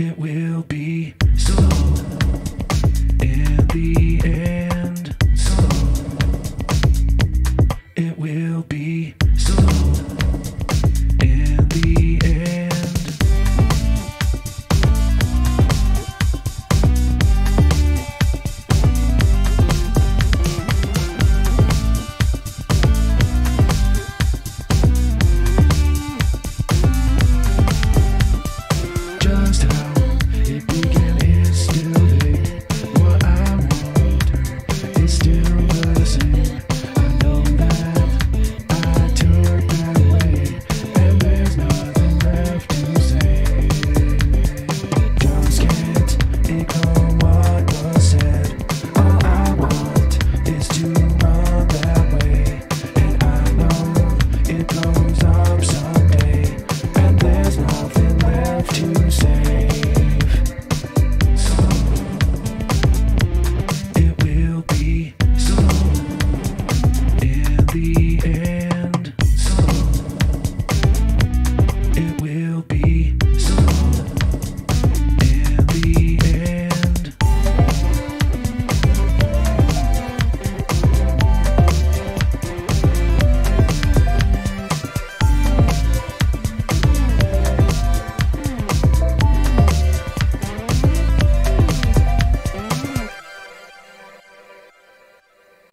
It will be slow in the end. Slow. It will be slow. times.